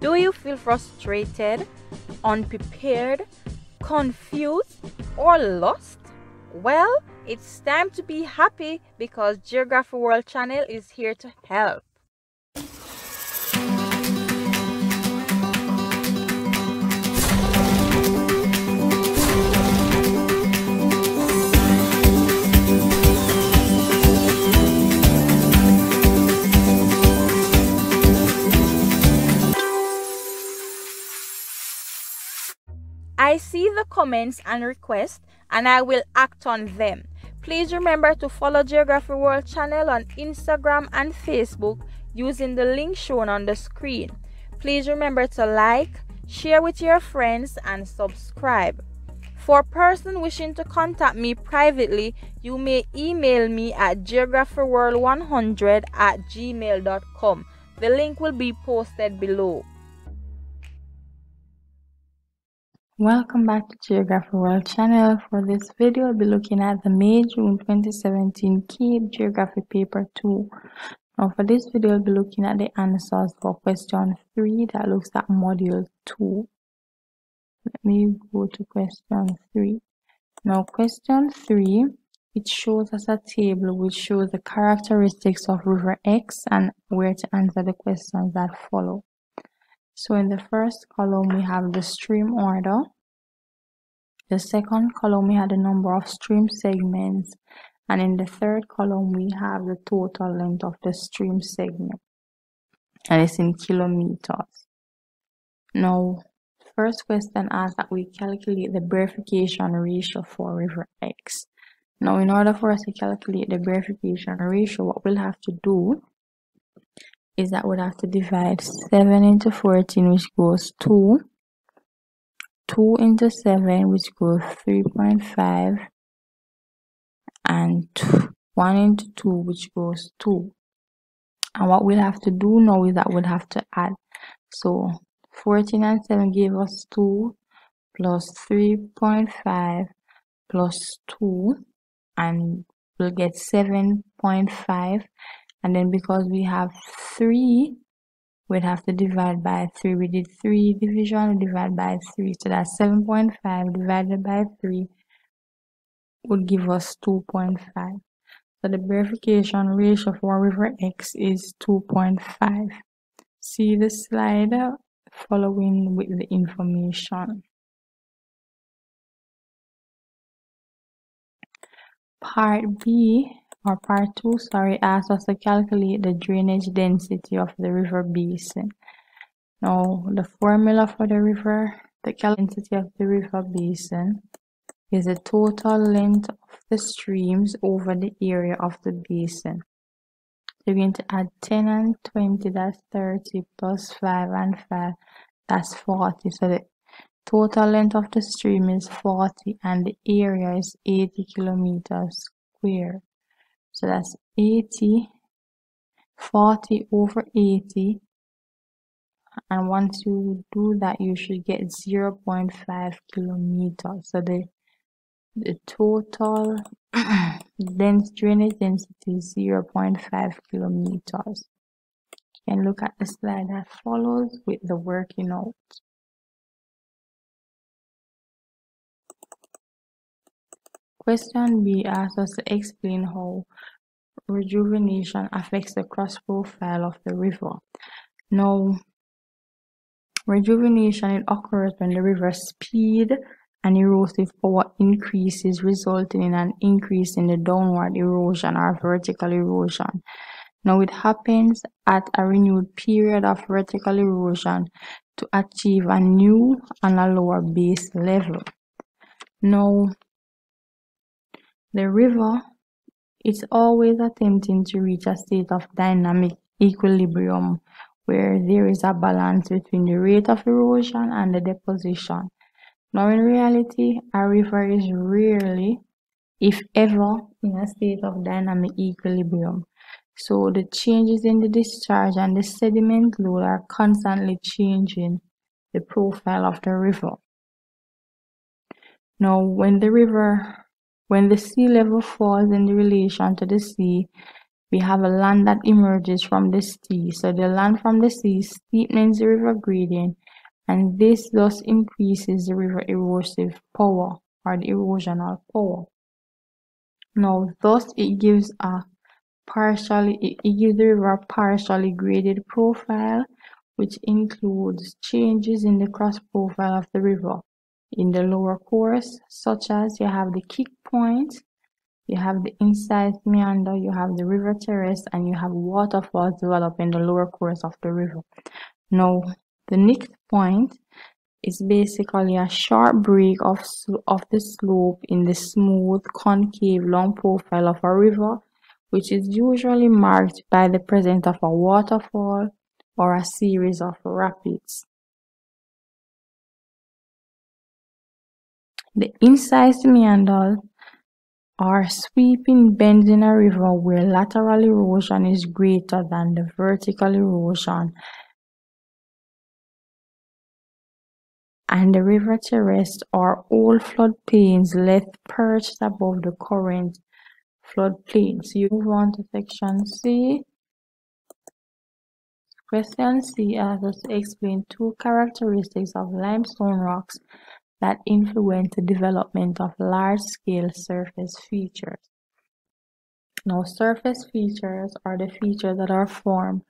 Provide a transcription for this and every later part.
Do you feel frustrated, unprepared, confused, or lost? Well, it's time to be happy because Geography World channel is here to help. I see the comments and requests and I will act on them. Please remember to follow Geography World channel on Instagram and Facebook using the link shown on the screen. Please remember to like, share with your friends and subscribe. For person wishing to contact me privately, you may email me at geographyworld100 at gmail.com. The link will be posted below. Welcome back to Geography World channel. For this video, I'll be looking at the May June 2017 CAPE Geography Paper 2. Now for this video, I'll be looking at the answers for question 3 that looks at module 2. Let me go to question 3. Now question 3, it shows us a table which shows the characteristics of river X and where to answer the questions that follow. So in the first column, we have the stream order. The second column, we have the number of stream segments. And in the third column, we have the total length of the stream segment. And it's in kilometers. Now, first question asks that we calculate the bifurcation ratio for river X. Now, in order for us to calculate the bifurcation ratio, what we'll have to do is that we'd have to divide 7 into 14 which goes 2 2 into 7 which goes 3.5 and 1 into 2 which goes 2 and what we'll have to do now is that we'll have to add so 14 and 7 gave us 2 plus 3.5 plus 2 and we'll get 7.5 and then because we have 3 we'd have to divide by 3 we did 3 division we divide by 3 so that's 7.5 divided by 3 would give us 2.5 so the bifurcation ratio for river X is 2.5 see the slide following with the information. Part B or part 2 sorry asks us to calculate the drainage density of the river basin. Now the formula for the river the density of the river basin is the total length of the streams over the area of the basin. So you're going to add 10 and 20 that's 30 plus 5 and 5 that's 40 so the total length of the stream is 40 and the area is 80 kilometers square so that's 80 40 over 80 and once you do that you should get 0 0.5 kilometers. So the the total dense drainage density is 0 0.5 kilometers. Can look at the slide that follows with the working out Question B asks us to explain how rejuvenation affects the cross profile of the river. Now, rejuvenation it occurs when the river speed and erosive power increases, resulting in an increase in the downward erosion or vertical erosion. Now, it happens at a renewed period of vertical erosion to achieve a new and a lower base level. Now, the river is always attempting to reach a state of dynamic equilibrium where there is a balance between the rate of erosion and the deposition. Now in reality, a river is rarely, if ever, in a state of dynamic equilibrium. So the changes in the discharge and the sediment load are constantly changing the profile of the river. Now when the river when the sea level falls in relation to the sea, we have a land that emerges from the sea. So the land from the sea steepens the river gradient and this thus increases the river erosive power or the erosional power. Now thus it gives a partially it, gives the river partially graded profile which includes changes in the cross profile of the river in the lower course such as you have the knick point you have the incised meander, you have the river terrace, and you have waterfalls develop in the lower course of the river. Now, the knick point is basically a sharp break of, of the slope in the smooth, concave, long profile of a river, which is usually marked by the presence of a waterfall or a series of rapids. The incised meander are sweeping bends in a river where lateral erosion is greater than the vertical erosion and the river terrace or old floodplains left perched above the current floodplain. So you move on to section C. Question C asks us explain two characteristics of limestone rocks that influence the development of large-scale surface features. Now, surface features are the features that are formed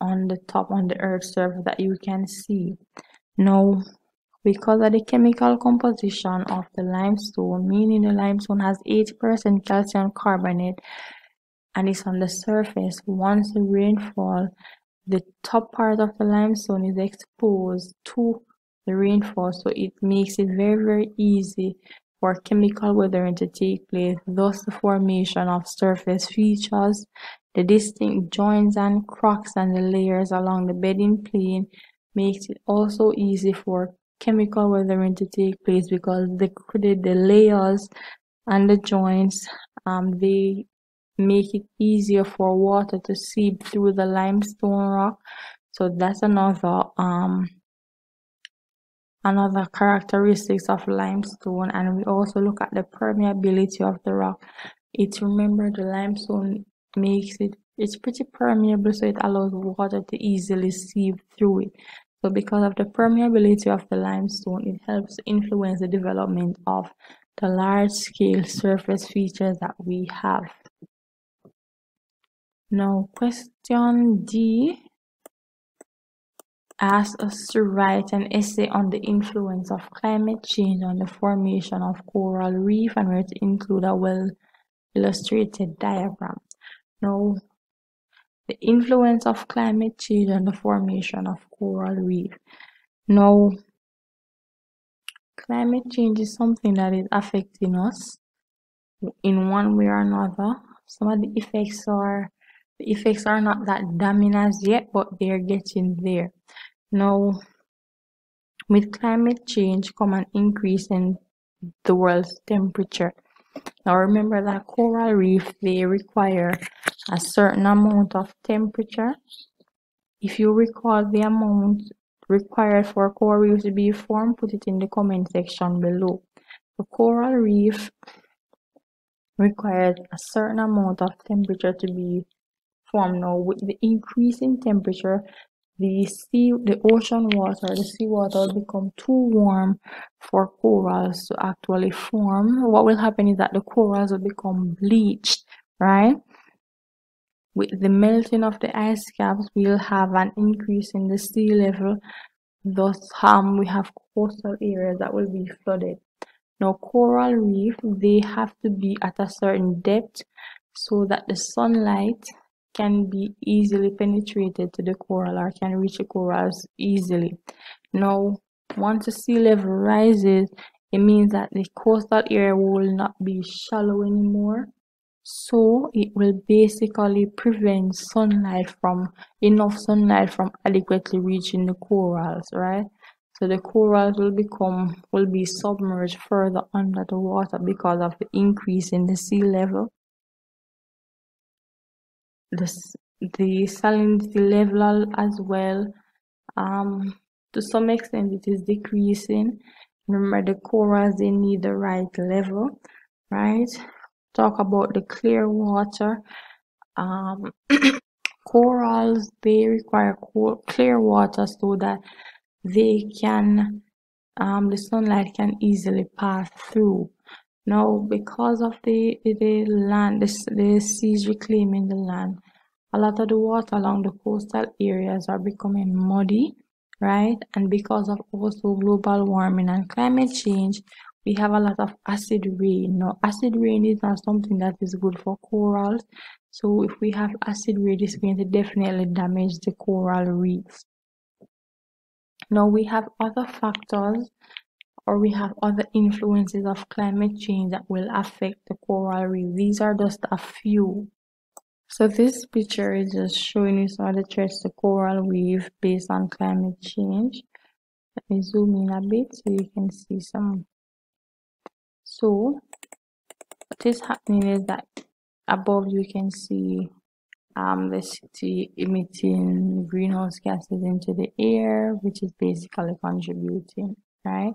on the top on the earth surface that you can see. Now, because of the chemical composition of the limestone, meaning the limestone has 80% calcium carbonate and it's on the surface, once the rainfall, the top part of the limestone is exposed to the rainfall so it makes it very very easy for chemical weathering to take place. Thus the formation of surface features the distinct joints and cracks and the layers along the bedding plane makes it also easy for chemical weathering to take place because the the layers and the joints um they make it easier for water to seep through the limestone rock. So that's another um another characteristics of limestone and we also look at the permeability of the rock. It's remember the limestone makes it it's pretty permeable so it allows water to easily seep through it. So because of the permeability of the limestone it helps influence the development of the large scale surface features that we have. Now question d asked us to write an essay on the influence of climate change on the formation of coral reef and we're to include a well illustrated diagram. Now, the influence of climate change on the formation of coral reef. Now, climate change is something that is affecting us in one way or another. Some of the effects are the effects are not that damning as yet, but they're getting there. Now, with climate change come an increase in the world's temperature. Now remember that coral reef they require a certain amount of temperature. If you recall the amount required for coral reef to be formed, put it in the comment section below. The coral reef requires a certain amount of temperature to be formed. Now with the increase in temperature, the sea the ocean water the seawater will become too warm for corals to actually form. What will happen is that the corals will become bleached right? With the melting of the ice caps we'll have an increase in the sea level. Thus um, we have coastal areas that will be flooded. Now coral reef they have to be at a certain depth so that the sunlight can be easily penetrated to the coral or can reach the corals easily. Now, once the sea level rises, it means that the coastal area will not be shallow anymore. So it will basically prevent sunlight from enough sunlight from adequately reaching the corals, right? So the corals will become will be submerged further under the water because of the increase in the sea level the the salinity level as well. Um to some extent it is decreasing. Remember the corals they need the right level right? Talk about the clear water. Um, corals they require clear water so that they can um, the sunlight can easily pass through now because of the the land the, the seas reclaiming the land. A lot of the water along the coastal areas are becoming muddy right? And because of also global warming and climate change we have a lot of acid rain. Now acid rain is not something that is good for corals. So if we have acid rain it's going to definitely damage the coral reefs. Now we have other factors or we have other influences of climate change that will affect the coral reef. These are just a few. So this picture is just showing you some of the threats to coral reef based on climate change. Let me zoom in a bit so you can see some. So what is happening is that above you can see um, the city emitting greenhouse gases into the air which is basically contributing right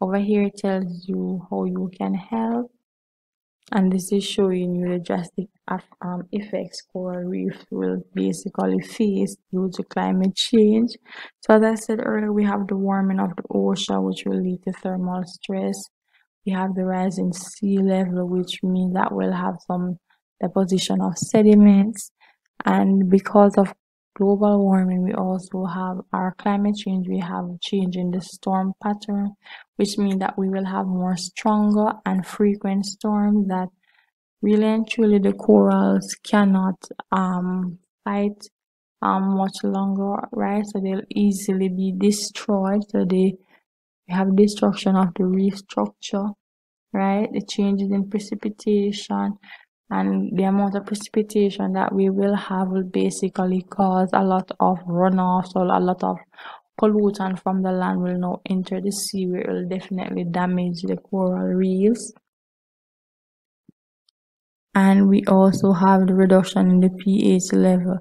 over here it tells you how you can help. And this is showing you the drastic um, effects coral reef will basically face due to climate change. So as i said earlier we have the warming of the ocean which will lead to thermal stress. We have the rise in sea level which means that we'll have some deposition of sediments. And because of global warming we also have our climate change we have change in the storm pattern which means that we will have more stronger and frequent storms that really and truly the corals cannot um fight um much longer right? So they'll easily be destroyed. So they have destruction of the reef structure right? The changes in precipitation and the amount of precipitation that we will have will basically cause a lot of runoff so a lot of pollutant from the land will now enter the sea it will definitely damage the coral reefs. And we also have the reduction in the pH level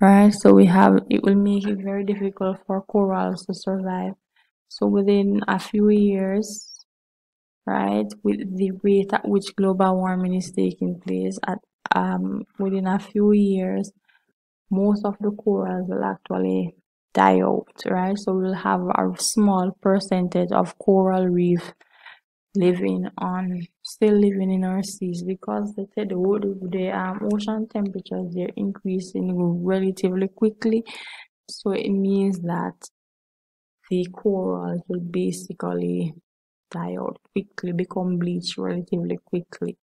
right? So we have it will make it very difficult for corals to survive. So within a few years right with the rate at which global warming is taking place at um within a few years most of the corals will actually die out right? So we'll have a small percentage of coral reef living on still living in our seas because they said the, the um, ocean temperatures they're increasing relatively quickly. So it means that the corals will basically die out quickly become bleached relatively quickly.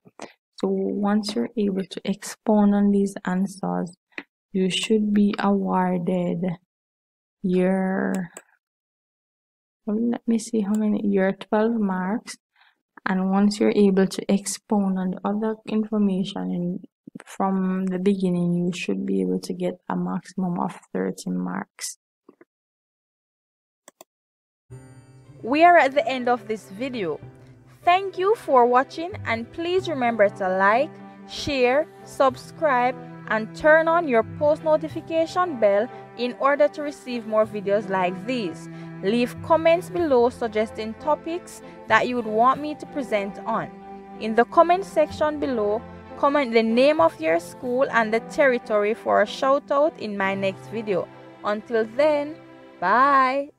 So once you're able to expound on these answers you should be awarded your let me see how many your 12 marks. And once you're able to expound on the other information from the beginning you should be able to get a maximum of 30 marks we are at the end of this video thank you for watching and please remember to like share subscribe and turn on your post notification bell in order to receive more videos like these Leave comments below suggesting topics that you would want me to present on. In the comment section below, comment the name of your school and the territory for a shout out in my next video. Until then, bye.